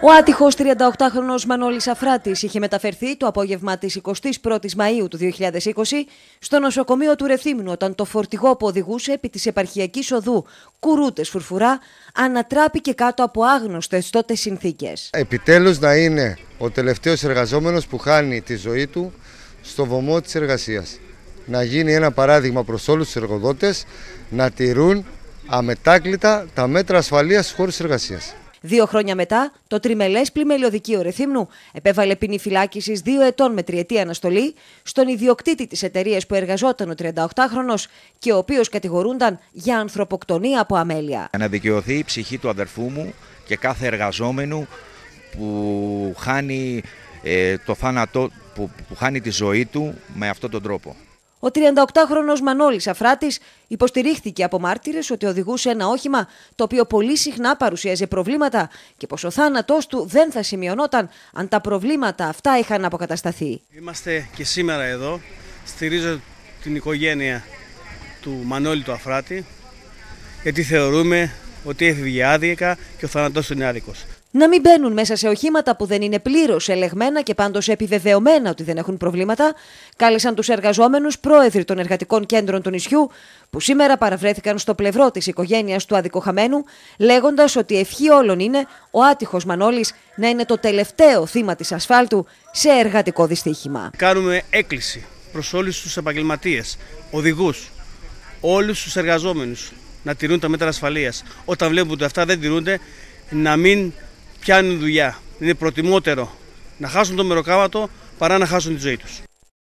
Ο άτυχος 38χρονο Μανώλης Αφράτης είχε μεταφερθεί το απόγευμα της 21η Μαου του 2020 στο νοσοκομείο του Ρεθύμνου όταν το φορτηγό που οδηγούσε επί της επαρχιακής οδού Κουρούτες Φουρφουρά ανατράπηκε κάτω από άγνωστες τότε συνθήκες. Επιτέλους να είναι ο τελευταίος εργαζόμενος που χάνει τη ζωή του στο βωμό της εργασίας. Να γίνει ένα παράδειγμα προς όλους τους εργοδότες να τηρούν αμετάκλητα τα μέτρα ασφαλείας στους χώρους εργασίας. Δύο χρόνια μετά, το τριμελές πλημελιωδικείο Ρεθύμνου επέβαλε ποινή φυλάκισης δύο ετών με τριετή αναστολή στον ιδιοκτήτη της εταιρείας που εργαζόταν ο 38χρονο και ο οποίος κατηγορούνταν για ανθρωποκτονία από αμέλεια. Να δικαιωθεί η ψυχή του αδερφού μου και κάθε εργαζόμενου που χάνει ε, το θάνατο, που, που χάνει τη ζωή του με αυτόν τον τρόπο. Ο 38χρονο Μανώλης Αφράτης υποστηρίχθηκε από μάρτυρες ότι οδηγούσε ένα όχημα το οποίο πολύ συχνά παρουσίαζε προβλήματα και πως ο θάνατός του δεν θα σημειωνόταν αν τα προβλήματα αυτά είχαν αποκατασταθεί. Είμαστε και σήμερα εδώ. Στηρίζω την οικογένεια του Μανώλη του Αφράτη γιατί θεωρούμε ότι έφυγε άδικα και ο θάνατός του είναι άδικος να μην μπαίνουν μέσα σε οχήματα που δεν είναι πλήρως ελεγμένα και πάντως επιβεβαιωμένα ότι δεν έχουν προβλήματα, κάλεσαν τους εργαζόμενους πρόεδροι των εργατικών κέντρων του νησιού, που σήμερα παραβρέθηκαν στο πλευρό της οικογένειας του αδικοχαμένου, λέγοντας ότι ευχή όλων είναι ο άτυχος Μανώλης να είναι το τελευταίο θύμα της ασφάλτου σε εργατικό δυστύχημα. Κάνουμε έκκληση προς όλους τους επαγγελματίες, οδηγούς, όλους τους εργαζόμενους να τηρούν τα μέτρα ασφαλείας. Όταν βλέπουν ότι αυτά δεν τηρούνται, να μην πιάνουν δουλειά. Είναι προτιμότερο να χάσουν το μεροκάματο παρά να χάσουν τη ζωή τους.